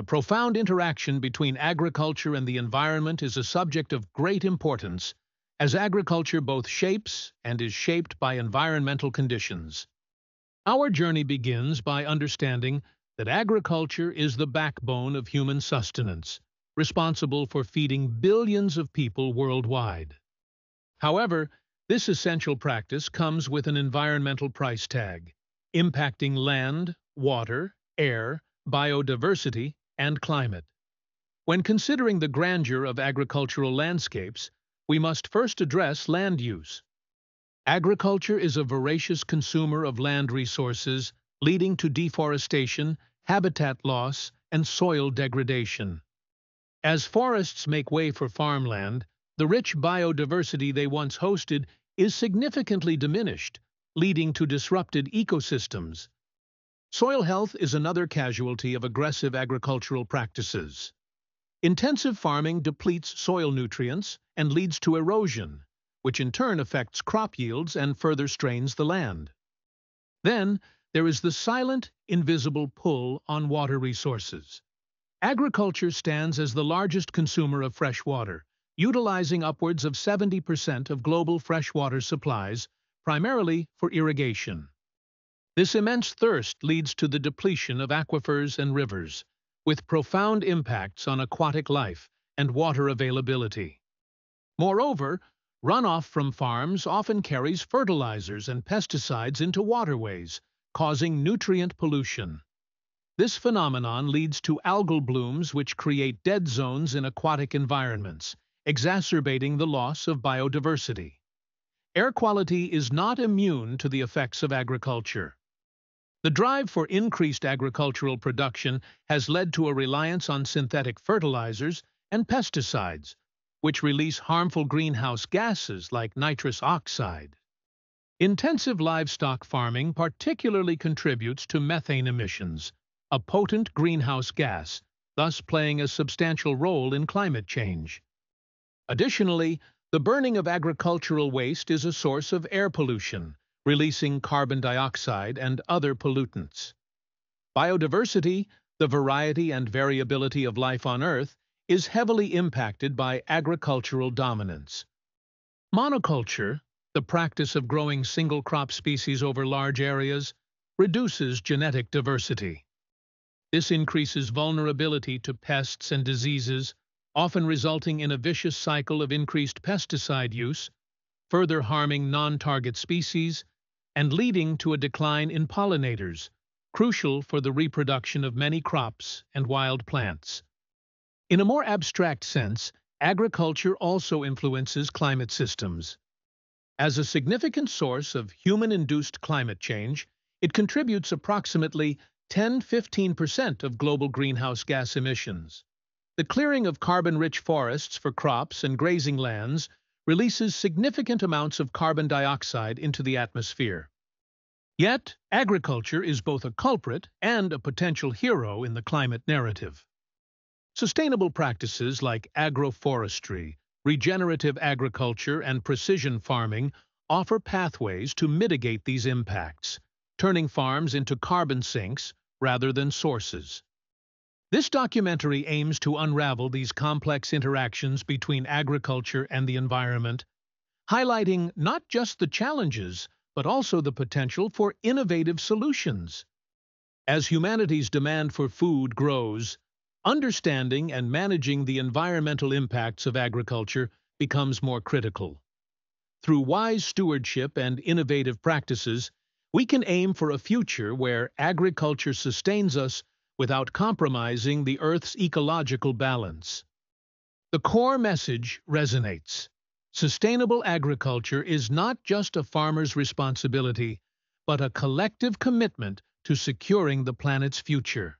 The profound interaction between agriculture and the environment is a subject of great importance, as agriculture both shapes and is shaped by environmental conditions. Our journey begins by understanding that agriculture is the backbone of human sustenance, responsible for feeding billions of people worldwide. However, this essential practice comes with an environmental price tag, impacting land, water, air, biodiversity, and climate. When considering the grandeur of agricultural landscapes, we must first address land use. Agriculture is a voracious consumer of land resources, leading to deforestation, habitat loss, and soil degradation. As forests make way for farmland, the rich biodiversity they once hosted is significantly diminished, leading to disrupted ecosystems. Soil health is another casualty of aggressive agricultural practices. Intensive farming depletes soil nutrients and leads to erosion, which in turn affects crop yields and further strains the land. Then, there is the silent, invisible pull on water resources. Agriculture stands as the largest consumer of fresh water, utilizing upwards of 70% of global freshwater supplies, primarily for irrigation. This immense thirst leads to the depletion of aquifers and rivers, with profound impacts on aquatic life and water availability. Moreover, runoff from farms often carries fertilizers and pesticides into waterways, causing nutrient pollution. This phenomenon leads to algal blooms which create dead zones in aquatic environments, exacerbating the loss of biodiversity. Air quality is not immune to the effects of agriculture. The drive for increased agricultural production has led to a reliance on synthetic fertilizers and pesticides, which release harmful greenhouse gases like nitrous oxide. Intensive livestock farming particularly contributes to methane emissions, a potent greenhouse gas, thus playing a substantial role in climate change. Additionally, the burning of agricultural waste is a source of air pollution, releasing carbon dioxide and other pollutants. Biodiversity, the variety and variability of life on Earth, is heavily impacted by agricultural dominance. Monoculture, the practice of growing single crop species over large areas, reduces genetic diversity. This increases vulnerability to pests and diseases, often resulting in a vicious cycle of increased pesticide use, further harming non-target species and leading to a decline in pollinators, crucial for the reproduction of many crops and wild plants. In a more abstract sense, agriculture also influences climate systems. As a significant source of human-induced climate change, it contributes approximately 10-15% of global greenhouse gas emissions. The clearing of carbon-rich forests for crops and grazing lands releases significant amounts of carbon dioxide into the atmosphere. Yet, agriculture is both a culprit and a potential hero in the climate narrative. Sustainable practices like agroforestry, regenerative agriculture, and precision farming offer pathways to mitigate these impacts, turning farms into carbon sinks rather than sources. This documentary aims to unravel these complex interactions between agriculture and the environment, highlighting not just the challenges, but also the potential for innovative solutions. As humanity's demand for food grows, understanding and managing the environmental impacts of agriculture becomes more critical. Through wise stewardship and innovative practices, we can aim for a future where agriculture sustains us without compromising the Earth's ecological balance. The core message resonates. Sustainable agriculture is not just a farmer's responsibility, but a collective commitment to securing the planet's future.